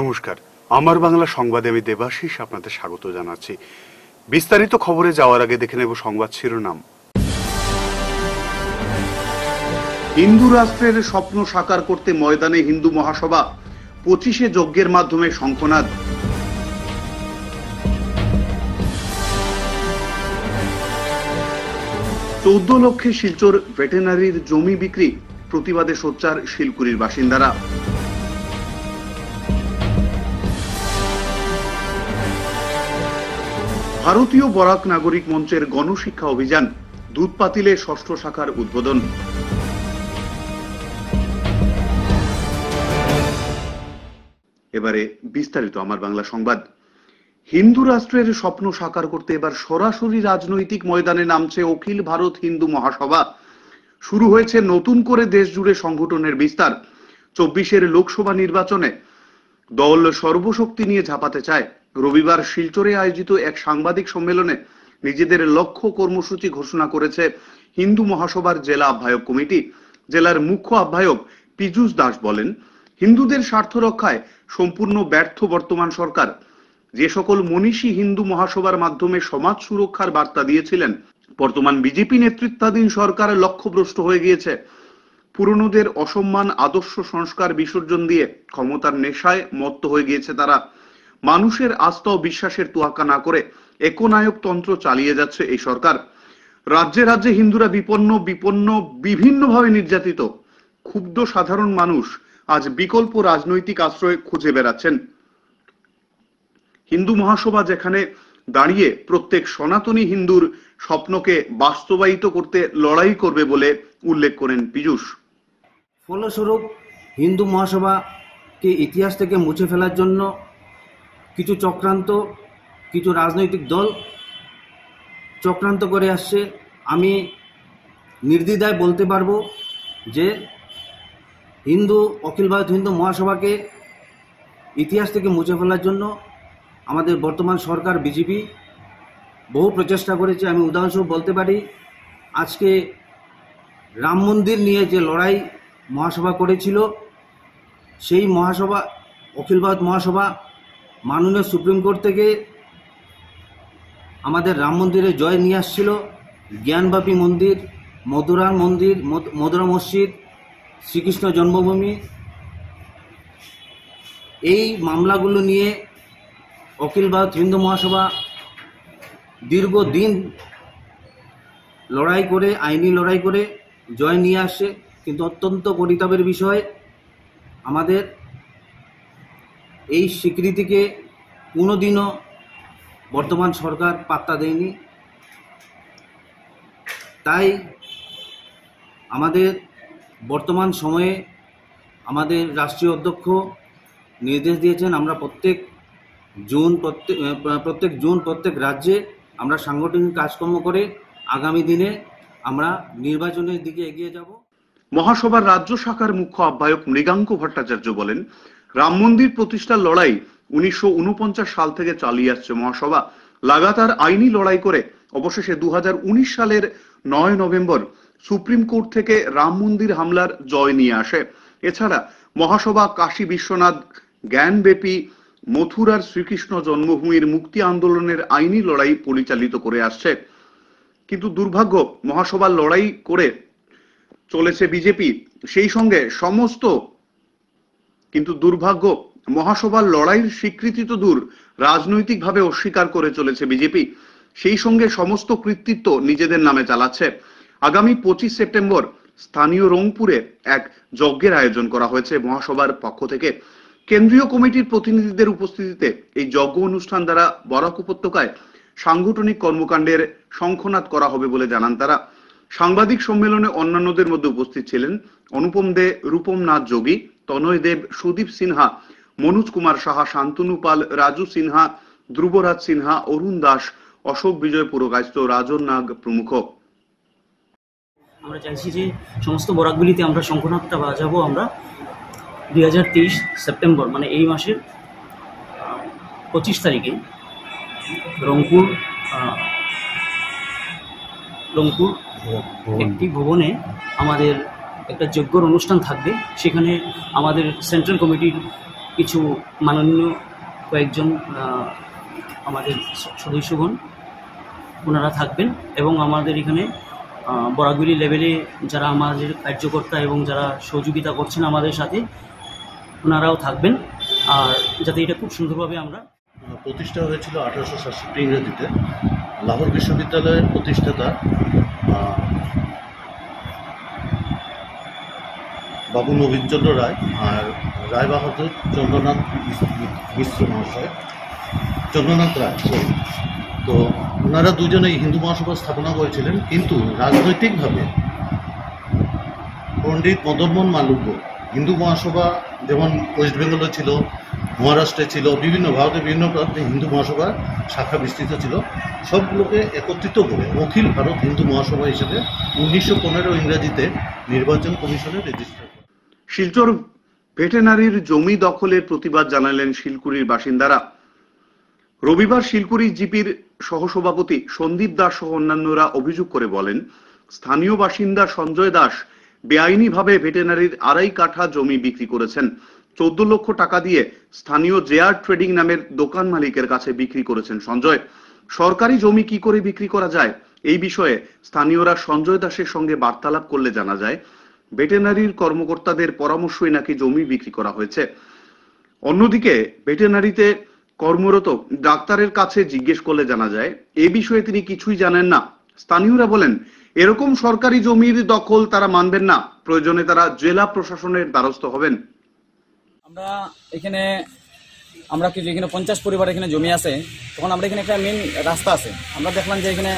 নমস্কার। আমার বাংলা সংবাদে আমি দেবাশিস আপনাদের স্বাগত জানাচ্ছি। বিস্তারিত খবরে যাওয়ার আগে দেখে নেব সংবাদ শিরোনাম। হিন্দু রাষ্ট্রের স্বপ্ন সাকার করতে ময়দানে হিন্দু মহাসভা, পঁচিশে যজ্ঞের মাধ্যমে শঙ্খনাদ। চৌদ্দ লক্ষে শিলচর ভেটেনারির জমি বিক্রি, প্রতিবাদে সোচ্চার শিলকুড়ির বাসিন্দারা। ভারতীয় বরাক নাগরিক মঞ্চের গণশিক্ষা অভিযান দুধ পাতিলে ষষ্ঠ শাখার উদ্বোধন। এবারে বিস্তারিত আমার বাংলা সংবাদ। হিন্দু রাষ্ট্রের স্বপ্ন সাকার করতে এবার সরাসরি রাজনৈতিক ময়দানে নামছে অখিল ভারত হিন্দু মহাসভা। শুরু হয়েছে নতুন করে দেশ জুড়ে সংগঠনের বিস্তার। চব্বিশের লোকসভা নির্বাচনে দল সর্বশক্তি নিয়ে ঝাঁপাতে চায়। রবিবার শিলচরে আয়োজিত এক সাংবাদিক সম্মেলনে নিজেদের লক্ষ্য কর্মসূচি ঘোষণা করেছে হিন্দু মহাসভার জেলা আহ্বায়ক কমিটি। জেলার মুখ্য আহ্বায়ক পীযুষ দাস বলেন, হিন্দুদের স্বার্থ রক্ষায় সম্পূর্ণ ব্যর্থ বর্তমান সরকার। যে সকল মনীষী হিন্দু মহাসভার মাধ্যমে সমাজ সুরক্ষার বার্তা দিয়েছিলেন, বর্তমান বিজেপি নেতৃত্বাধীন সরকার লক্ষ্যভ্রষ্ট হয়ে গিয়েছে। পুরনোদের অসম্মান, আদর্শ সংস্কার, বিসর্জন দিয়ে ক্ষমতার নেশায় মত্ত হয়ে গিয়েছে তারা। মানুষের আস্থা ও বিশ্বাসের তোয়াক্কা না করে একনায়ক তন্ত্র চালিয়ে যাচ্ছে এই সরকার। রাজ্যে রাজ্যে হিন্দুরা বিপন্ন বিপন্ন, বিভিন্নভাবে নির্যাতিত। ক্ষুব্ধ সাধারণ মানুষ আজ বিকল্প রাজনৈতিক আশ্রয় খুঁজে বেড়াচ্ছেন। হিন্দু মহাসভা যেখানে দাঁড়িয়ে প্রত্যেক সনাতনী হিন্দুর স্বপ্নকে বাস্তবায়িত করতে লড়াই করবে বলে উল্লেখ করেন পীযূষ। ফলস্বরূপ হিন্দু মহাসভাকে ইতিহাস থেকে মুছে ফেলার জন্য কিছু চক্রান্ত, কিছু রাজনৈতিক দল চক্রান্ত করে আসছে। আমি নির্দ্বিধায় বলতে পারব যে হিন্দু, অখিল ভারত হিন্দু মহাসভাকে ইতিহাস থেকে মুছে ফেলার জন্য আমাদের বর্তমান সরকার, বিজেপি বহু প্রচেষ্টা করেছে। আমি উদাহরণস্বরূপ বলতে পারি, আজকে রাম মন্দির নিয়ে যে লড়াই মহাসভা করেছিল। সেই মহাসভা, অখিল ভারত মহাসভা মাননীয় সুপ্রিম কোর্ট থেকে আমাদের রাম মন্দিরে জয় নিয়ে আসছিল। জ্ঞানব্যাপী মন্দির মধুরার মন্দির মধ- মধুরা মসজিদ, শ্রীকৃষ্ণ জন্মভূমি। এই মামলাগুলো নিয়ে অখিল ভারত হিন্দু মহাসভা দীর্ঘদিন লড়াই করে, আইনি লড়াই করে জয় নিয়ে আসে। কিন্তু অত্যন্ত পরিতাপের বিষয়। আমাদের এই স্বীকৃতিকে কোনোদিনও বর্তমান সরকার পাত্তা দেয়নি। তাই আমাদের বর্তমান সময়ে আমাদের রাষ্ট্রীয় অধ্যক্ষ নির্দেশ দিয়েছেন, আমরা প্রত্যেক জুন, প্রত্যেক প্রত্যেক জুন প্রত্যেক রাজ্যে আমরা সাংগঠনিক কাজকর্ম করে আগামী দিনে আমরা নির্বাচনের দিকে এগিয়ে যাব। মহাসভার রাজ্য শাখার মুখ্য আহ্বায়ক মৃগাঙ্ক ভট্টাচার্য বলেন, রাম মন্দির প্রতিষ্ঠার লড়াই উনিশশো উনপঞ্চাশ সাল থেকে চালিয়ে আসছে মহাসভা। লাগাতার আইনি লড়াই করে অবশেষে দুহাজার উনিশ সালের নয় নভেম্বর সুপ্রিম কোর্ট থেকে রাম মন্দির হামলার জয় নিয়ে আসে। এছাড়া মহাসভা কাশী বিশ্বনাথ, জ্ঞানব্যাপী মথুরার শ্রীকৃষ্ণ জন্মভূমির মুক্তি আন্দোলনের আইনি লড়াই পরিচালিত করে আসছে। কিন্তু দুর্ভাগ্য, মহাসভার লড়াই করে চলেছে বিজেপি। সেই সঙ্গে সমস্ত কিন্তু দুর্ভাগ্য, মহাসভার লড়াইয়ের স্বীকৃতি তো দূর, রাজনৈতিকভাবে অস্বীকার করে চলেছে বিজেপি। সেই সঙ্গে সমস্ত কৃতিত্ব নিজেদের নামে চালাচ্ছে। আগামী পঁচিশ সেপ্টেম্বর স্থানীয় রংপুরে এক যজ্ঞের আয়োজন করা হয়েছে মহাসভার পক্ষ থেকে। কেন্দ্রীয় কমিটির প্রতিনিধিদের উপস্থিতিতে এই যজ্ঞ অনুষ্ঠান দ্বারা বরাক উপত্যকায় সাংগঠনিক কর্মকাণ্ডের শঙ্খনাদ করা হবে বলে জানান তারা। সাংবাদিক সম্মেলনে অন্যান্যদের মধ্যে উপস্থিত ছিলেন অনুপম দে, রূপম নাথ যোগী, তনয় দেব, সুদীপ সিনহা, মনোজ কুমার সাহা, শান্তনু পাল, রাজু সিনহা, ধ্রুবরাজ সিনহা, অরুণ দাস, অশোক বিজয় পুরকায়স্থ, রাজন নাগ প্রমুখ। আমরা চাইছি যে সমস্ত বরাকগুলিতে আমরা শঙ্খনাথটা বাজাবো আমরা। দুই হাজার তেইশ সেপ্টেম্বর মানে এই মাসের পঁচিশ তারিখে রংপুর রংপুর একটি ভবনে আমাদের একটা যজ্ঞর অনুষ্ঠান থাকবে। সেখানে আমাদের সেন্ট্রাল কমিটির কিছু মাননীয় কয়েকজন আমাদের সদস্যগণ ওনারা থাকবেন এবং আমাদের এখানে বরাগুলি লেভেলে যারা আমাদের কার্যকর্তা এবং যারা সহযোগিতা করছেন আমাদের সাথে, ওনারাও থাকবেন। আর যাতে এটা খুব সুন্দরভাবে আমরা প্রতিষ্ঠা হয়েছিল আঠারোশো সাতষট্টি ইংরেজিতে। লাহোর বিশ্ববিদ্যালয়ের প্রতিষ্ঠাতা বাবু নবীনচন্দ্র রায় আর রায় বাহাদুর চন্দ্রনাথ মিশ্র মহাশয় চন্দ্রনাথ রায়। তো ওনারা দুজনেই হিন্দু মহাসভা স্থাপনা করেছিলেন, কিন্তু রাজনৈতিকভাবে পণ্ডিত মদনমোহন মালব্য হিন্দু মহাসভা যেমন ওয়েস্ট বেঙ্গলে ছিল, মহারাষ্ট্রে ছিল, বিভিন্ন ভারতের বিভিন্ন প্রান্তে হিন্দু মহাসভার শাখা বিস্তৃত ছিল, সবগুলোকে একত্রিত করে অখিল ভারত হিন্দু মহাসভা হিসেবে উনিশশো পনেরো ইংরাজিতে নির্বাচন কমিশনে রেজিস্টার শিলচর ভেটেনারির জমি দখলের প্রতিবাদ জানালেন শিলকুড়ির বাসিন্দারা। রবিবার শিলকুড়ি জিপির সহসভাপতি সন্দীপ দাস সহ অন্যান্যরা অভিযোগ করে বলেন, স্থানীয় বাসিন্দা সঞ্জয় দাস বেআইনিভাবে ভেটেনারির আড়াই কাঠা জমি বিক্রি করেছেন। চোদ্দ লক্ষ টাকা দিয়ে স্থানীয় জেআর ট্রেডিং নামের দোকান মালিকের কাছে বিক্রি করেছেন সঞ্জয়। সরকারি জমি কি করে বিক্রি করা যায়? এই বিষয়ে স্থানীয়রা সঞ্জয় দাসের সঙ্গে বার্তালাপ করলে জানা যায় ভেটেনারির কর্মকর্তাদের পরামর্শই নাকি জমি বিক্রি করা হয়েছে। অন্যদিকে, ভেটেনারিতে কর্মরত ডাক্তারের কাছে জিজ্ঞেস করলে জানা যায়, এ বিষয়ে তিনি কিছুই জানেন না। স্থানীয়রা বলেন, এরকম সরকারি জমির দখল তারা মানবেন না। প্রয়োজনে তারা জেলা প্রশাসনের দ্বারস্থ হবেন। আমরা এখানে, আমরা কি যেখানে পঞ্চাশ পরিবার এখানে জমি আছে, তখন আমরা এখানে একটা মেন রাস্তা আছে। আমরা দেখলাম যে এখানে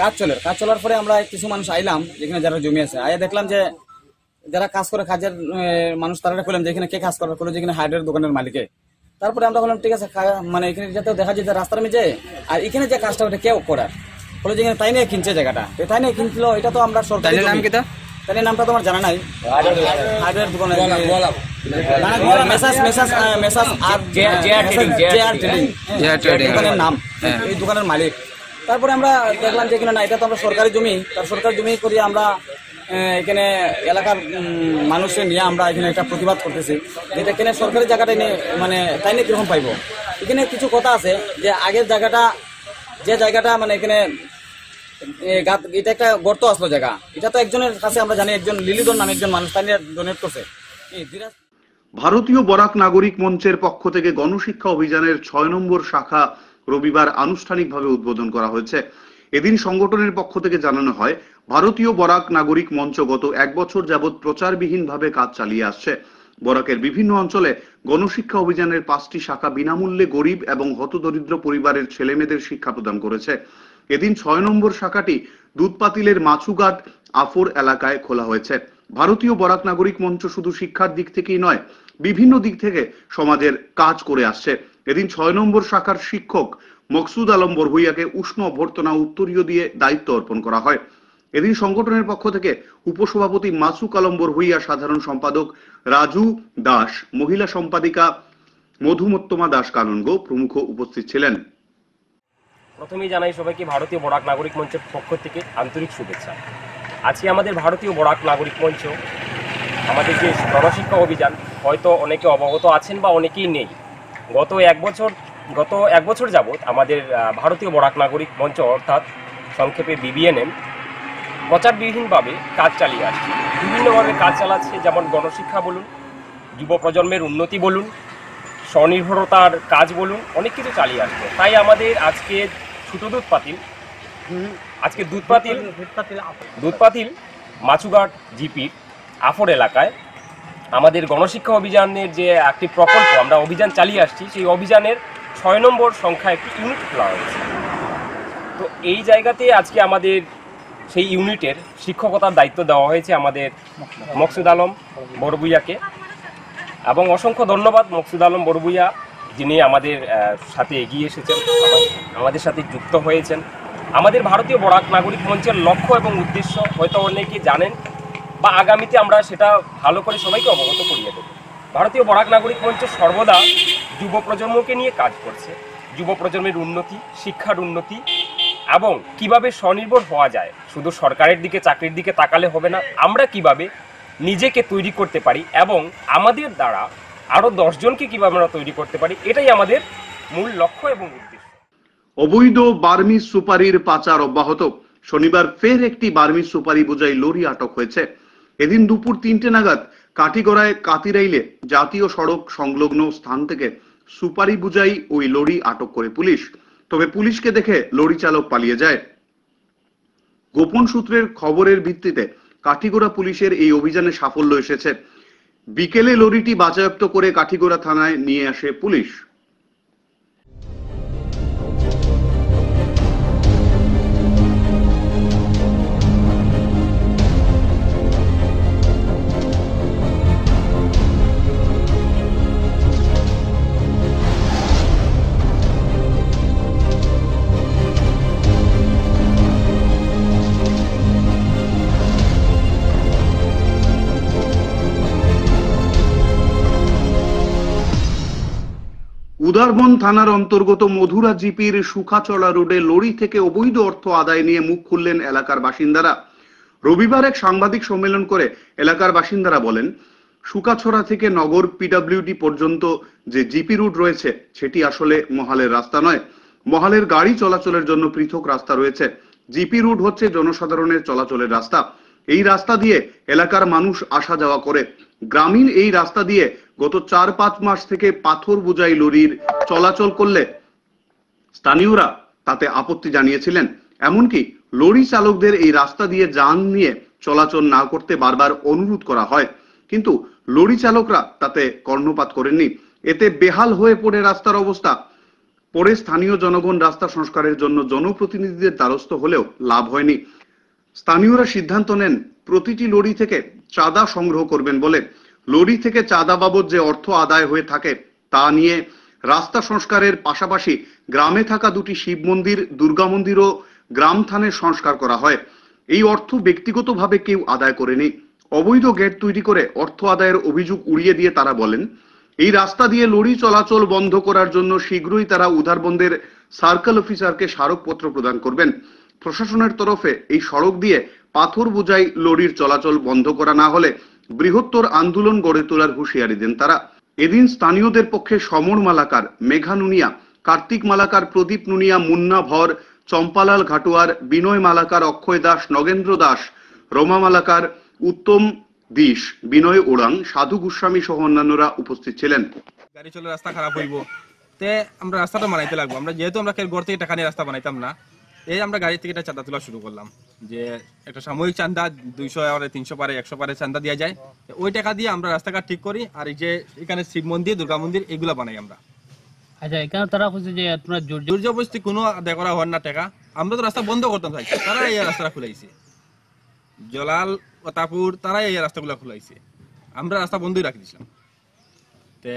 কাজ চলে। কাজ চলার পরে আমরা কিছু মানুষ আইলাম, যেখানে যারা জমি আছে। আয়া দেখলাম যে যারা কাজ করে কাজের মানুষ তারা করলাম যে এখানে কে কাজ করে? করল যেখানে হাইডের দোকানের মালিকে। তারপরে আমরা বললাম ঠিক আছে মানে এখানে যাতে দেখা যায় রাস্তার মেঝে আর এখানে যে কাজটা ওটা কেউ করার। বলে যেখানে তাই নিয়ে কিনছে জায়গাটা। তাই নিয়ে কিনছিল এটা তো আমরা সরকারি নাম কি তাই নামটা তোমার জানা নাই? হার্ডওয়্যার দোকানে আর দোকানের নাম। এই দোকানের মালিক। তারপরে আমরা দেখলাম যে এখানে না এটা তো আমরা সরকারি জমি। তার সরকারি জমি করি আমরা এখানে এলাকার মানুষের নিয়ে আমরা এখানে একটা প্রতিবাদ করতেছি। যেটা এখানে সরকারি জায়গাটা নিয়ে মানে তাই নিয়ে কীরকম পাইবো? এখানে কিছু কথা আছে যে আগের জায়গাটা, যে জায়গাটা মানে এখানে এটা একটা গর্ত আসলো জায়গা। এটা তো একজনের কাছে আমরা জানি, একজন লিলিদন নামে একজন মানুষ, তাই ডোনেট করছে। ভারতীয় বরাক নাগরিক মঞ্চের পক্ষ থেকে গণশিক্ষা অভিযানের ছয় নম্বর শাখা রবিবার আনুষ্ঠানিকভাবে উদ্বোধন করা হয়েছে। এদিন সংগঠনের পক্ষ থেকে জানানো হয়, ভারতীয় বরাক নাগরিক মঞ্চ গত এক বছর যাবৎ প্রচারবিহীনভাবে কাজ চালিয়ে আসছে। বরাকের বিভিন্ন অঞ্চলে গণশিক্ষা অভিযানের পাঁচটি শাখা বিনামূল্যে গরিব এবং হতদরিদ্র পরিবারের ছেলেমেয়েদের শিক্ষা প্রদান করেছে। এদিন ছয় নম্বর শাখাটি দুধপাতিলের মাছুঘাট আফর এলাকায় খোলা হয়েছে। ভারতীয় বরাক নাগরিক মঞ্চ শুধু শিক্ষার দিক থেকেই নয়, বিভিন্ন দিক থেকে সমাজের কাজ করে আসছে। এদিন ছয় নম্বর শাখার শিক্ষক মকসুদ আলম বরভুইয়াকে উষ্ণ অভ্যর্থনা উত্তরীয় দিয়ে দায়িত্ব অর্পণ করা হয়। এদিন সংগঠনের পক্ষ থেকে উপসভাপতি মাসুক আলম বরভুইয়া, সাধারণ সম্পাদক রাজু দাস, মহিলা সম্পাদিকা মধুমত্তমা দাস কাননগো প্রমুখ উপস্থিত ছিলেন। প্রথমেই জানাই সবাইকে ভারতীয় বরাক নাগরিক মঞ্চের পক্ষ থেকে আন্তরিক শুভেচ্ছা। আজকে আমাদের ভারতীয় বরাক নাগরিক মঞ্চ, আমাদের যে গণশিক্ষা অভিযান, হয়তো অনেকে অবগত আছেন বা অনেকেই নেই। গত এক বছর গত এক বছর যাবৎ আমাদের ভারতীয় বরাক নাগরিক মঞ্চ অর্থাৎ সংক্ষেপে বিবিএনএম প্রচারবিহীনভাবে কাজ চালিয়ে আসছে। বিভিন্নভাবে কাজ চালাচ্ছে, যেমন গণশিক্ষা বলুন, যুব প্রজন্মের উন্নতি বলুন, স্বনির্ভরতার কাজ বলুন, অনেক কিছু চালিয়ে আসছে। তাই আমাদের আজকে ছোট দুধ পাতিল, আজকে দুধ পাতিল দুধ পাতিল মাছুঘাট জিপির আফর এলাকায় আমাদের গণশিক্ষা অভিযানের যে একটি প্রকল্প, আমরা অভিযান চালিয়ে আসছি। সেই অভিযানের ছয় নম্বর সংখ্যা একটি ইউনিট খোলা হয়েছে তো এই জায়গাতে আজকে আমাদের সেই ইউনিটের শিক্ষকতার দায়িত্ব দেওয়া হয়েছে আমাদের মকসুদ আলম বড়বুইয়াকে এবং অসংখ্য ধন্যবাদ মকসুদ আলম বড়বুইয়া যিনি আমাদের সাথে এগিয়ে এসেছেন, আমাদের সাথে যুক্ত হয়েছেন। আমাদের ভারতীয় বরাক নাগরিক মঞ্চের লক্ষ্য এবং উদ্দেশ্য হয়তো অনেকে জানেন, বা আগামীতে আমরা সেটা ভালো করে সবাইকে অবগত করিয়ে দেব। ভারতীয় বরাক নাগরিক মঞ্চ সর্বদা যুব প্রজন্মকে নিয়ে কাজ করছে। যুব প্রজন্মের উন্নতি, শিক্ষার উন্নতি এবং কীভাবে স্বনির্ভর হওয়া যায়। শুধু সরকারের দিকে, চাকরির দিকে তাকালে হবে না, আমরা কীভাবে নিজেকে তৈরি করতে পারি এবং আমাদের দ্বারা আরও দশজনকে কীভাবে আমরা তৈরি করতে পারি, এটাই আমাদের মূল লক্ষ্য এবং উদ্দেশ্য। অবৈধ বার্মিজ সুপারির পাচার অব্যাহত। শনিবার ফের একটি বার্মিজ সুপারি বোঝাই লরি আটক হয়েছে। এদিন দুপুর তিনটে নাগাদ কাটিগড়ায় কাতিরাইলে জাতীয় সড়ক সংলগ্ন স্থান থেকে সুপারি বুঝাই ওই লরি আটক করে পুলিশ। তবে পুলিশকে দেখে লরি চালক পালিয়ে যায়। গোপন সূত্রের খবরের ভিত্তিতে কাঠিগোড়া পুলিশের এই অভিযানে সাফল্য এসেছে। বিকেলে লরিটি বাজেয়াপ্ত করে কাঠিগোড়া থানায় নিয়ে আসে পুলিশ। উদারবন থানার অন্তর্গত মধুরা জিপির সুখাচলা রোডে লরি থেকে অবৈধ অর্থ আদায় নিয়ে মুখ খুললেন এলাকার বাসিন্দারা। রবিবার এক সাংবাদিক সম্মেলন করে এলাকার বাসিন্দারা বলেন সুকাছড়া থেকে নগর পিডব্লিউডি পর্যন্ত যে জিপি রুট রয়েছে, সেটি আসলে মহালের রাস্তা নয়। মহালের গাড়ি চলাচলের জন্য পৃথক রাস্তা রয়েছে। জিপি রুট হচ্ছে জনসাধারণের চলাচলের রাস্তা। এই রাস্তা দিয়ে এলাকার মানুষ আসা যাওয়া করে। গ্রামীণ এই রাস্তা দিয়ে গত চার পাঁচ মাস থেকে পাথর বোঝাই লরির চলাচল করলে স্থানীয়রা তাতে আপত্তি জানিয়েছিলেন। এমনকি লরি চালকদের এই রাস্তা দিয়ে যান নিয়ে চলাচল না করতে বারবার অনুরোধ করা হয়। কিন্তু লরি চালকরা তাতে কর্ণপাত করেননি। এতে বেহাল হয়ে পড়ে রাস্তার অবস্থা। পরে স্থানীয় জনগণ রাস্তা সংস্কারের জন্য জনপ্রতিনিধিদের দ্বারস্থ হলেও লাভ হয়নি। স্থানীয়রা সিদ্ধান্ত নেন প্রতিটি লরি থেকে চাঁদা সংগ্রহ করবেন বলে। লরি থেকে চাঁদা বাবদ যে অর্থ আদায় হয়ে থাকে তা নিয়ে রাস্তা সংস্কারের পাশাপাশি গ্রামে থাকা দুটি শিব মন্দির, দুর্গা মন্দির ও গ্রাম থানের সংস্কার করা হয়। এই অর্থ ব্যক্তিগতভাবে কেউ আদায় করেনি। অবৈধ গেট তৈরি করে অর্থ আদায়ের অভিযোগ উড়িয়ে দিয়ে তারা বলেন, এই রাস্তা দিয়ে লরি চলাচল বন্ধ করার জন্য শীঘ্রই তারা উধারবন্দের সার্কেল অফিসারকে স্মারকপত্র প্রদান করবেন। প্রশাসনের তরফে এই সড়ক দিয়ে পাথর বোঝাই লরির চলাচল বন্ধ করা না হলে বৃহত্তর আন্দোলন গড়ে তোলার হুঁশিয়ারি দেন তারা। এদিন স্থানীয়দের পক্ষে সমর মালাকার মেঘা নুনিয়া, কার্তিক মালাকার প্রদীপ নুনিয়া, মুন্না ভর, চম্পালাল ঘাটুয়ার, বিনয় মালাকার অক্ষয় দাস, নগেন্দ্র দাস, রোমা মালাকার, উত্তম দিশ বিনয় ওড়াং সাধু গোস্বামী সহ অন্যান্যরা উপস্থিত ছিলেন। গাড়ি চলে রাস্তা খারাপ হইব। তে আমরা রাস্তাটা বানাইতে লাগবো। আমরা যেহেতু আমরা ঘর থেকে টাকা নিয়ে রাস্তা বানাইতাম না এই আমরা গাড়ি থেকে একটা চাঁদা তোলা শুরু করলাম যে একটা সাময়িক চান্দা দুইশো পারে তিনশো পারে একশো পারে চান্দা দেওয়া যায়। ওই টাকা দিয়ে আমরা রাস্তাঘাট ঠিক করি আর এই যে এখানে শিব মন্দির দুর্গা মন্দির এগুলো বানাই আমরা। আচ্ছা এখানে তারা খুঁজছে যে আপনার জোর জোর কোনো আদায় করা হওয়ার না টাকা। আমরা তো রাস্তা বন্ধ করতাম চাইছি তারা এই রাস্তাটা খুলাইছে। জলাল ওতাপুর তারাই এই রাস্তাগুলো খুলাইছে। আমরা রাস্তা বন্ধই রাখি দিছিলাম। তে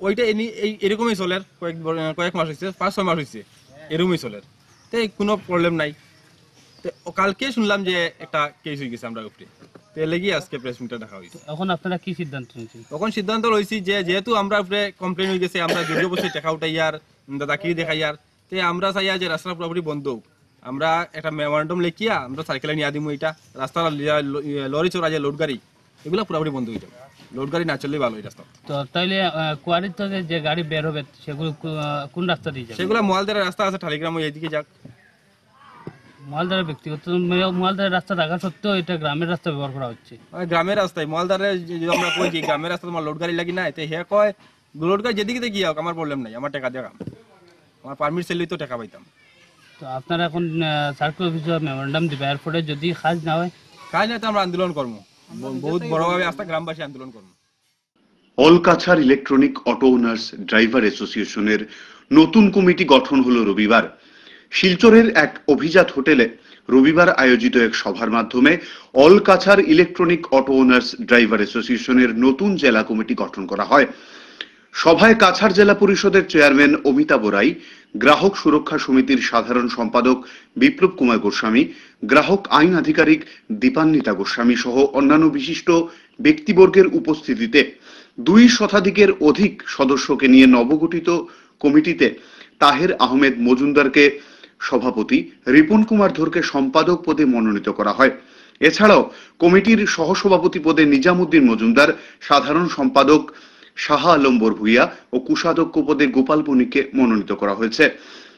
ওইটা এই এরকমই চলে কয়েক কয়েক মাস হয়েছে পাঁচ ছয় মাস হয়েছে এরকমই চলে। তে কোনো প্রবলেম নাই। তে কালকে শুনলাম যে একটা কেস হয়ে গেছে আমরা উপরে। তো লেগে আজকে প্রেস মিটটা দেখা হয়েছে। এখন আপনারা কি সিদ্ধান্ত নিয়েছেন? তখন সিদ্ধান্ত লইছি যে যেহেতু আমরা উপরে কমপ্লেন হয়ে গেছে আমরা দুর্গ বসে টাকা উঠাইয়ার দাদাগিরি দেখাইয়ার তে আমরা চাইয়া যে রাস্তা পুরোপুরি বন্ধ আমরা একটা মেমোরেন্ডাম লেখিয়া আমরা সাইকেলে নিয়ে দিমু এটা রাস্তা লরি চোরা যে লোড গাড়ি এগুলো পুরোপুরি বন্ধ হয়ে যাবে। লোড গাড়ি না চললেই ভালো এই রাস্তা। তো তাইলে কোয়ারির থেকে যে গাড়ি বের হবে সেগুলো কোন রাস্তা দিয়ে যাবে? সেগুলো মোয়ালদারের রাস্তা আছে টালিগ্রাম ওই এইদিকে যাক। মালদারের ব্যক্তিগত মালদারের রাস্তা থাকা সত্ত্বেও এটা গ্রামের রাস্তা ব্যবহার করা হচ্ছে। গ্রামের রাস্তায় যে আমরা কই যে গ্রামের রাস্তা তোমার লোড গাড়ি লাগি না এতে হে কয় লোড গাড়ি যেদিকে গিয়ে হোক আমার প্রবলেম নাই আমার টাকা দেওয়া আমার পারমিট সেললেই তো টাকা পাইতাম। তো আপনারা এখন সার্কেল অফিসে মেমোরেন্ডাম দিবে এরপরে যদি কাজ না হয়? কাজ নাই তো আমরা আন্দোলন করব। বহুত বড়ভাবে আস্তা গ্রামবাসী আন্দোলন করব। অলকাছার ইলেকট্রনিক অটো ওনার্স ড্রাইভার অ্যাসোসিয়েশনের নতুন কমিটি গঠন হলো রবিবার। শিলচরের এক অভিজাত হোটেলে রবিবার আয়োজিত এক সভার মাধ্যমে অলকাছার ইলেকট্রনিক অটো ওনার্স ড্রাইভার অ্যাসোসিয়েশনের নতুন জেলা কমিটি গঠন করা হয়। সভায় কাছাড় জেলা পরিষদের চেয়ারম্যান অমিতাভ রায়, গ্রাহক সুরক্ষা সমিতির সাধারণ সম্পাদক বিপ্লব কুমার গোস্বামী, গ্রাহক আইন আধিকারিক দীপান্বিতা গোস্বামী সহ অন্যান্য বিশিষ্ট ব্যক্তিবর্গের উপস্থিতিতে দুই শতাধিকের অধিক সদস্যকে নিয়ে নবগঠিত কমিটিতে তাহের আহমেদ মজুমদারকে সভাপতি, রিপন কুমার ধরকে সম্পাদক পদে মনোনীত করা হয়। এছাড়াও কমিটির সহসভাপতি পদে নিজামুদ্দিন মজুমদার, সাধারণ সম্পাদক শাহ আলম্বর ভুইয়া ও কোষাধ্যক্ষ পদে গোপাল বণিককে মনোনীত করা হয়েছে।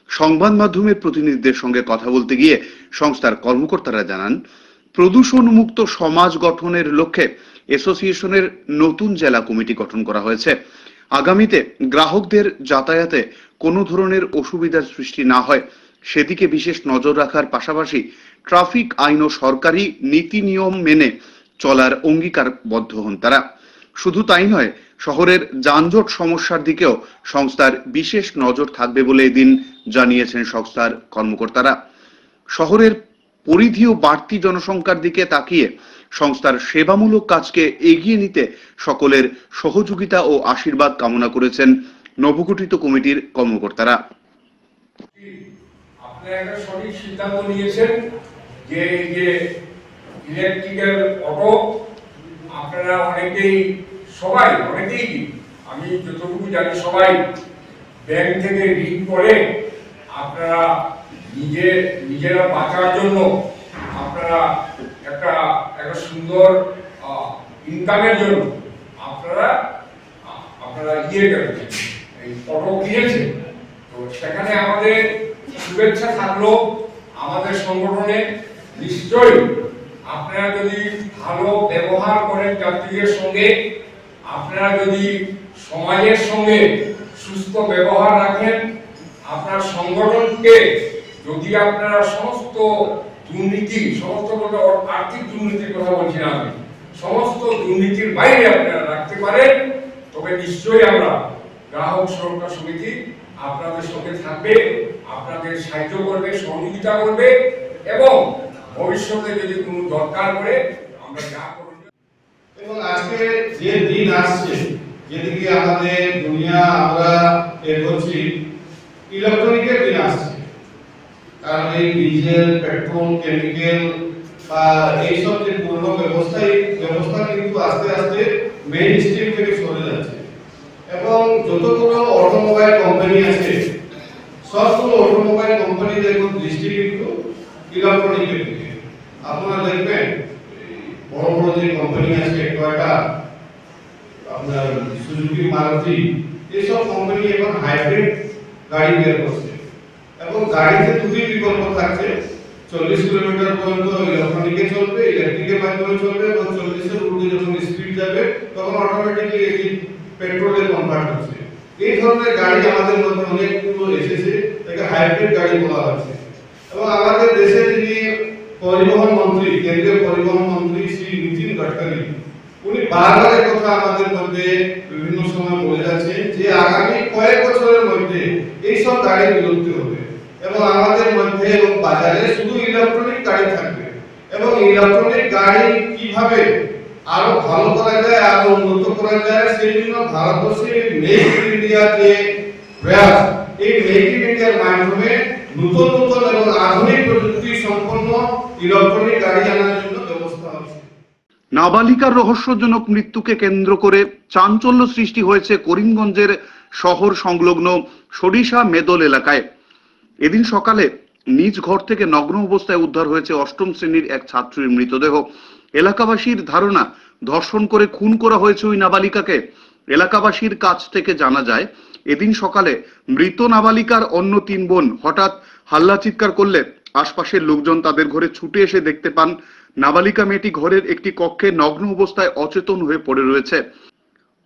সংবাদ মাধ্যমের প্রতিনিধিদের সঙ্গে কথা বলতে গিয়ে সংস্থার কর্মকর্তারা জানান প্রদূষণ মুক্ত সমাজ গঠনের লক্ষ্যে অ্যাসোসিয়েশনের নতুন জেলা কমিটি গঠন করা হয়েছে। আগামীতে গ্রাহকদের যাতায়াতে কোনো ধরনের অসুবিধার সৃষ্টি না হয়, সেদিকে বিশেষ নজর রাখার পাশাপাশি ট্রাফিক আইন ও সরকারি নীতি নিয়ম মেনে চলার অঙ্গীকারবদ্ধ হন তারা। শুধু তাই নয় শহরের যানজট সমস্যার দিকেও সংস্থার বিশেষ নজর থাকবে বলে এদিন জানিয়েছেন সংস্থার কর্মকর্তারা। শহরের পরিধি ও বাড়তি জনসংখ্যার দিকে তাকিয়ে সংস্থার সেবামূলক কাজকে এগিয়ে নিতে সকলের সহযোগিতা ও আশীর্বাদ কামনা করেছেন নবগঠিত কমিটির কর্মকর্তারা। আপনারা অনেকেই সবাই, অনেকেই আমি যতটুকু জানি সবাই ব্যাংক থেকে ঋণ করে আপনারা নিজে, নিজেরা বাঁচার জন্য আপনারা একটা একটা সুন্দর ইনকামের জন্য আপনারা আপনারা ইয়ে করেছেন, এই অটো কিনেছেন। তো সেখানে আমাদের শুভেচ্ছা থাকল আমাদের সংগঠনে। নিশ্চয়ই আপনারা যদি ভালো ব্যবহার করেন যাত্রীদের সঙ্গে আপনারা যদি সমাজের সঙ্গে সুস্থ ব্যবহার রাখেন, আপনার সংগঠনকে যদি আপনারা সমস্ত দুর্নীতি, সমস্ত আর্থিক দুর্নীতির কথা বলছি না আমি, সমস্ত দুর্নীতির বাইরে আপনারা রাখতে পারেন, তবে নিশ্চয়ই আমরা গ্রাহক সুরক্ষা সমিতি আপনাদের সঙ্গে থাকবে, আপনাদের সাহায্য করবে, সহযোগিতা করবে এবং ভবিষ্যতে যদি কোনো দরকার পড়ে, আমরা যা এবং আজকে যে দিন আসছে, যেদিকে আমাদের দুনিয়া আমরা এগোচ্ছি ইলেকট্রনিকের দিন আসছে। কারণ এই ডিজেল পেট্রোল কেমিক্যাল বা এইসব যে পুরনো ব্যবস্থা এই ব্যবস্থা কিন্তু আস্তে আস্তে মেইন স্ট্রিম থেকে সরে যাচ্ছে। এবং যতগুলো অটোমোবাইল কোম্পানি আছে, সবগুলো অটোমোবাইল কোম্পানি দেখুন দৃষ্টি কিন্তু ইলেকট্রনিকের দিকে। আপনারা দেখবেন বড় বড় যে কোম্পানি আছে টয়োটা আপনার সুজুকি মারুতি এইসব কোম্পানি এখন হাইব্রিড গাড়ি বের করছে। এবং গাড়িতে দুটি বিকল্প থাকছে। চল্লিশ কিলোমিটার পর্যন্ত ইলেকট্রনিকে চলবে ইলেকট্রিকের মাধ্যমে চলবে, এবং চল্লিশের ঊর্ধ্বে যখন স্পিড যাবে, তখন অটোমেটিকলি এটি পেট্রোলে কনভার্ট হচ্ছে। এই ধরনের গাড়ি আমাদের মধ্যে অনেকগুলো এসেছে এটাকে হাইব্রিড গাড়ি বলা হচ্ছে। এবং আমাদের দেশে যিনি পরিবহন মন্ত্রী, কেন্দ্রীয় পরিবহন মন্ত্রী শ্রী নীতিন গডকারি। উনি বারবার কথা আমাদের মধ্যে বিভিন্ন সময় বলে যাচ্ছেন যে আগামী কয়েক বছরের মধ্যে এই সব গাড়ি বিলুপ্তি হবে এবং আমাদের মধ্যে এবং বাজারে শুধু ইলেকট্রনিক গাড়ি থাকবে। এবং ইলেকট্রনিক গাড়ি কীভাবে আরও ভালো করা যায়, আরও উন্নত করা যায়, সেই জন্য ভারতবর্ষে মেক ইন ইন্ডিয়া যে প্রয়াস, এই মেক ইন ইন্ডিয়ার মাধ্যমে নতুন নতুন এবং আধুনিক প্রযুক্তি নাবালিকার রহস্যজনক মৃত্যুকে কেন্দ্র করে চাঞ্চল্য সৃষ্টি হয়েছে করিমগঞ্জের শহর সংলগ্ন সরিষা মেদল এলাকায়। এদিন সকালে নিজ ঘর থেকে নগ্ন অবস্থায় উদ্ধার হয়েছে অষ্টম শ্রেণির এক ছাত্রীর মৃতদেহ। এলাকাবাসীর ধারণা, ধর্ষণ করে খুন করা হয়েছে ওই নাবালিকাকে। এলাকাবাসীর কাছ থেকে জানা যায়, এদিন সকালে মৃত নাবালিকার অন্য তিন বোন হঠাৎ হাল্লা চিৎকার করলে আশপাশের লোকজন তাদের ঘরে ছুটে এসে দেখতে পান, নাবালিকা মেয়েটি ঘরের একটি কক্ষে নগ্ন অবস্থায় অচেতন হয়ে পড়ে রয়েছে।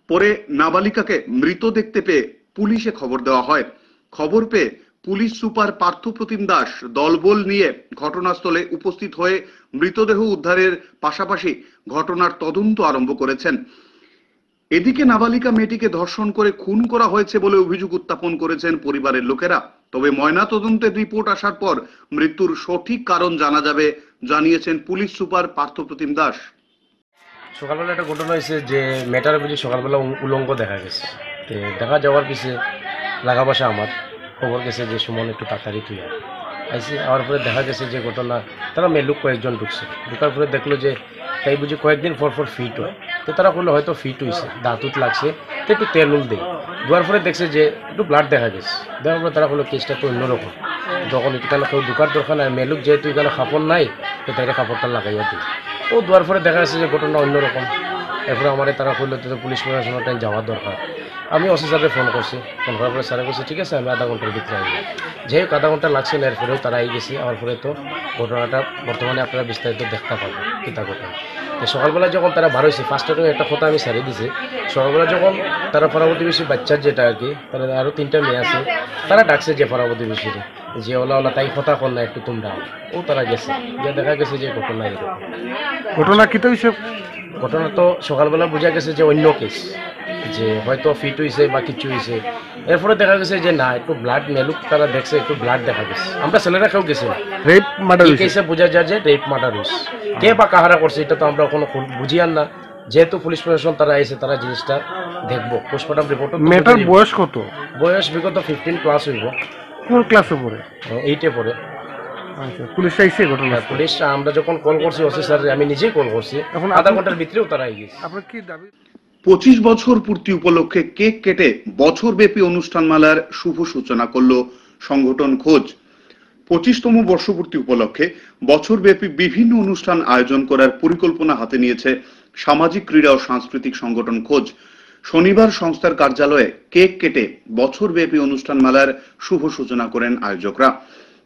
পরে নাবালিকাকে মৃত দেখতে পেয়ে পুলিশে খবর দেওয়া হয়। খবর পেয়ে পুলিশ সুপার পার্থপ্রতিম দাস দলবল নিয়ে ঘটনাস্থলে উপস্থিত হয়ে মৃতদেহ উদ্ধারের পাশাপাশি ঘটনার তদন্ত আরম্ভ করেছেন। এদিকে নাবালিকা মেয়েটিকে ধর্ষণ করে খুন করা হয়েছে বলে অভিযোগ উত্থাপন করেছেন পরিবারের লোকেরা। তবে ময়না তদন্তের রিপোর্ট আসার পর মৃত্যুর সঠিক কারণ জানা যাবে, জানিয়েছেন পুলিশ সুপার পার্থপ্রতিম দাস। সকালবেলা একটা ঘটনা হয়েছে যে মেটার বুঝি সকালবেলা উলঙ্গ দেখা গেছে। দেখা যাওয়ার পিছে লাগা বাসা আমার, খবর গেছে যে সুমন একটু তাড়াতাড়ি তুই। আইসি আমার পরে দেখা গেছে যে ঘটনা, তারা মেলুক কয়েকজন ঢুকছে। ঢুকার পরে দেখল যে তাই বুঝি কয়েকদিন পর পর ফিট হয়। তো তারা করলে হয়তো ফিট হয়েছে দাঁতুত লাগছে। তো একটু তেল উল দেয় দেওয়ার পরে দেখছে যে একটু ব্লাড দেখা গেছে। দেওয়ার পরে তারা হলো কেসটা তো অন্যরকম যখন এখানে কেউ ঢুকার দরকার নাই, মেলুক যেহেতু এখানে কাপড় নাই, তো তাই কাপড়টা লাগাইয়া দিই। ও দুয়ার পরে দেখা যাচ্ছে যে ঘটনা অন্যরকম এরপরে আমার তারা কইলো তো পুলিশ প্রশাসনের যাওয়ার দরকার। আমি ওসি স্যারে ফোন করছি। ফোন করার পরে স্যারে বলছি ঠিক আছে আমি আধা ঘণ্টার ভিতরে আসব। যেই হোক আধা ঘণ্টা লাগছে না এরপরেও তারা এই গেছে। আমার পরে তো ঘটনাটা বর্তমানে আপনারা বিস্তারিত দেখতে পাবেন কিতা ঘটনা তো সকালবেলা যখন তারা বার হয়েছে ফার্স্ট একটা কথা আমি সারিয়ে দিছি। সকালবেলা যখন তারা পাড়া প্রতিবেশী বাচ্চার যেটা আর কি তারা আরও তিনটা মেয়ে আছে তারা ডাকছে যে পাড়া প্রতিবেশীরে যে ওলা ওলা তাই কথা কর না একটু তোমরা ও তারা গেছে। গিয়ে দেখা গেছে যে ঘটনা এরকম। ঘটনা কিতা ঘটনা তো সকালবেলা বোঝা গেছে যে অন্য কেস যে হয়তো ফিট হয়েছে বা কিছু হয়েছে এরপরে দেখা গেছে যে না একটু ব্লাড মেলুক তারা দেখছে একটু ব্লাড দেখা গেছে। আমরা ছেলেরা কেউ গেছি রেপ মার্ডার কেসে বোঝা যায় যে রেপ মার্ডার হয়েছে কে বা কাহারা করছে এটা তো আমরা কোনো বুঝি আর না। যেহেতু পুলিশ প্রশাসন তারা এসে তারা জিনিসটা দেখব। পোস্টমর্টম রিপোর্ট মেয়েটার বয়স কত? বয়স বিগত ফিফটিন ক্লাস হইব। কোন ক্লাসে পড়ে? এইটে পরে আচ্ছা পুলিশ আইছে ঘটনা পুলিশ আমরা যখন কল করছি ওসি স্যার আমি নিজেই কল করছি। এখন আধা ঘণ্টার ভিতরেও তারা এগিয়েছে আপনার কি দাবি? পঁচিশ বছর পূর্তি উপলক্ষে কেক কেটে বছরব্যাপী অনুষ্ঠানমালার শুভ সূচনা করল সংগঠন খোঁজ। পঁচিশতম বর্ষপূর্তি উপলক্ষে বছরব্যাপী বিভিন্ন অনুষ্ঠান আয়োজন করার পরিকল্পনা হাতে নিয়েছে সামাজিক ক্রীড়া ও সাংস্কৃতিক সংগঠন খোঁজ। শনিবার সংস্থার কার্যালয়ে কেক কেটে বছরব্যাপী অনুষ্ঠানমালার শুভ সূচনা করেন আয়োজকরা।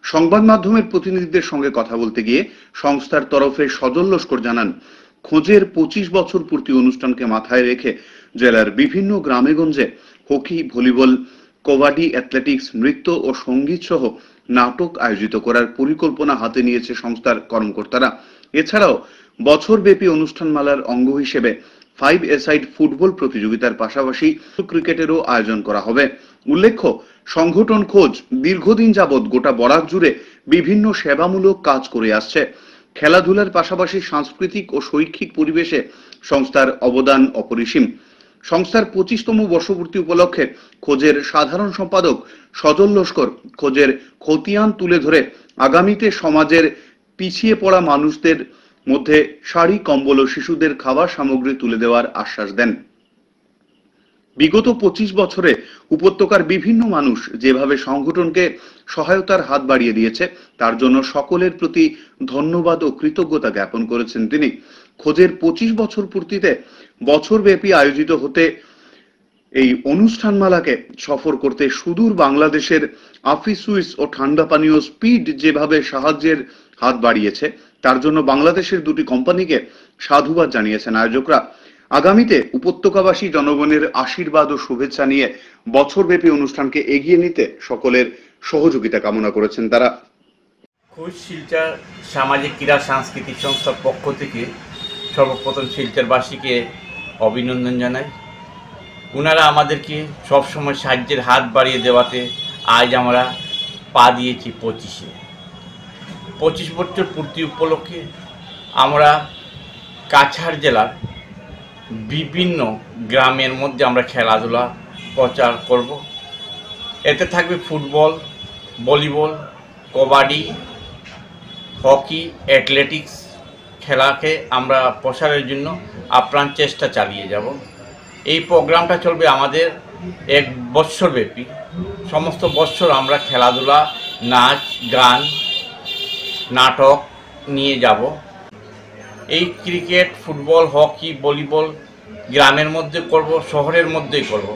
সংবাদ মাধ্যমের প্রতিনিধিদের সঙ্গে কথা বলতে গিয়ে সংস্থার তরফে সজল লস্কর জানান খোঁজের পঁচিশ বছর পূর্তি অনুষ্ঠানকে মাথায় রেখে জেলার বিভিন্ন গ্রামেগঞ্জে হকি, ভলিবল, কবাডি, অ্যাথলেটিক্স, নৃত্য ও সংগীত সহ নাটক আয়োজিত করার পরিকল্পনা হাতে নিয়েছে সংস্থার কর্মকর্তারা। এছাড়াও বছরব্যাপী অনুষ্ঠানমালার অঙ্গ হিসেবে ফাইভ এসাইড ফুটবল প্রতিযোগিতার পাশাপাশি ক্রিকেটেরও আয়োজন করা হবে। উল্লেখ্য, সংগঠন খোঁজ দীর্ঘদিন যাবৎ গোটা বরাক জুড়ে বিভিন্ন সেবামূলক কাজ করে আসছে। খেলাধুলার পাশাপাশি সাংস্কৃতিক ও শৈক্ষিক পরিবেশে সংস্থার অবদান অপরিসীম। সংস্থার পঁচিশতম বর্ষপূর্তি উপলক্ষে খোঁজের সাধারণ সম্পাদক সজল লস্কর খোঁজের খতিয়ান তুলে ধরে আগামীতে সমাজের পিছিয়ে পড়া মানুষদের মধ্যে শাড়ি, কম্বল ও শিশুদের খাবার সামগ্রী তুলে দেওয়ার আশ্বাস দেন। বিগত পঁচিশ বছরে উপত্যকার বিভিন্ন মানুষ যেভাবে সংগঠনকে সহায়তার হাত বাড়িয়ে দিয়েছে, তার জন্য সকলের প্রতি ধন্যবাদ ও কৃতজ্ঞতা জ্ঞাপন করেছেন তিনি। খোঁজের পঁচিশ বছর পূর্তিতে বছরব্যাপী আয়োজিত হতে এই অনুষ্ঠানমালাকে সফর করতে সুদূর বাংলাদেশের আফিস সুইস ও ঠান্ডা পানীয় স্পিড যেভাবে সাহায্যের হাত বাড়িয়েছে, তার জন্য বাংলাদেশের দুটি কোম্পানিকে সাধুবাদ জানিয়েছেন আয়োজকরা। আগামীতে উপত্যকাবাসী জনগণের আশীর্বাদ ও শুভেচ্ছা নিয়ে বছরব্যাপী অনুষ্ঠানকে এগিয়ে নিতে সকলের সহযোগিতা কামনা করেছেন তারা। খোঁজ শিলচর সামাজিক ক্রীড়া সাংস্কৃতিক সংস্থার পক্ষ থেকে সর্বপ্রথম শিলচরবাসীকে অভিনন্দন জানাই। ওনারা আমাদেরকে সবসময় সাহায্যের হাত বাড়িয়ে দেওয়াতে আজ আমরা পা দিয়েছি পঁচিশে। পঁচিশ বছর পূর্তি উপলক্ষে আমরা কাছাড় জেলার বিভিন্ন গ্রামের মধ্যে আমরা খেলাধুলা প্রচার করব। এতে থাকবে football, volleyball, kabaddi, hockey, athletics খেলাকে আমরা প্রসারের জন্য আপ্রাণ চেষ্টা চালিয়ে যাব। এই প্রোগ্রামটা চলবে আমাদের এক বৎসরব্যাপী। সমস্ত বৎসর আমরা খেলাধুলা, নাচ, গান, নাটক নিয়ে যাব। এই ক্রিকেট, ফুটবল, হকি, ভলিবল গ্রামের মধ্যে করব, শহরের মধ্যেই করব।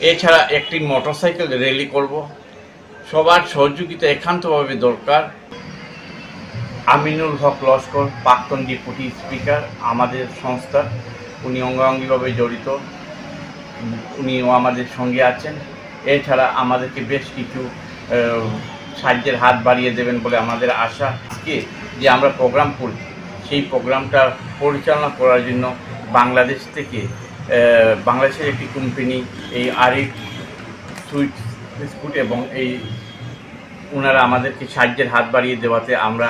এছাড়া একটি মোটরসাইকেল র্যালি করব। সবার সহযোগিতা একান্তভাবে দরকার। আমিনুল হক লস্কর প্রাক্তন ডেপুটি স্পিকার আমাদের সংস্থা। উনি অঙ্গাঙ্গিভাবে জড়িত। উনিও আমাদের সঙ্গে আছেন। এছাড়া আমাদেরকে বেশ কিছু সাহায্যের হাত বাড়িয়ে দেবেন বলে আমাদের আশা। আজকে যে আমরা প্রোগ্রাম করছি সেই প্রোগ্রামটা পরিচালনা করার জন্য বাংলাদেশ থেকে বাংলাদেশের একটি কোম্পানি এই আরিফ সুইট বিস্কুট এবং এই ওনারা আমাদেরকে সাহায্যের হাত বাড়িয়ে দেওয়াতে আমরা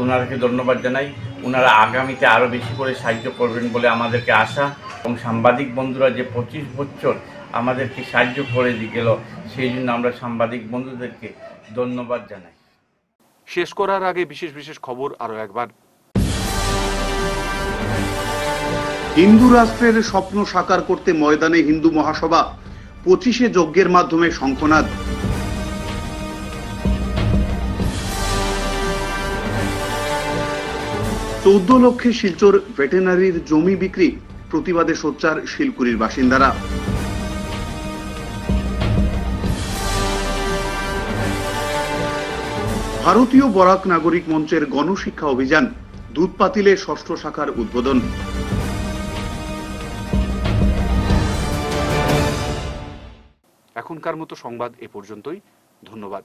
ওনাদেরকে ধন্যবাদ জানাই। ওনারা আগামীতে আরও বেশি করে সাহায্য করবেন বলে আমাদেরকে আশা। এবং সাংবাদিক বন্ধুরা যে পঁচিশ বছর আমাদেরকে সাহায্য করে দিয়ে গেল, সেই জন্য আমরা সাংবাদিক বন্ধুদেরকে ধন্যবাদ জানাই। শেষ করার আগে বিশেষ বিশেষ খবর আরও একবার। হিন্দু রাষ্ট্রের স্বপ্ন সাকার করতে ময়দানে হিন্দু মহাসভা, পঁচিশে যজ্ঞের মাধ্যমে শঙ্খনাদ। চৌদ্দ লক্ষে শিলচর ভেটেনারির জমি বিক্রি, প্রতিবাদে সোচ্চার শিলকুড়ির বাসিন্দারা। ভারতীয় বরাক নাগরিক মঞ্চের গণশিক্ষা অভিযান দুধ পাতিলে ষষ্ঠ শাখার উদ্বোধন। এখনকার মতো সংবাদ এ পর্যন্তই। ধন্যবাদ।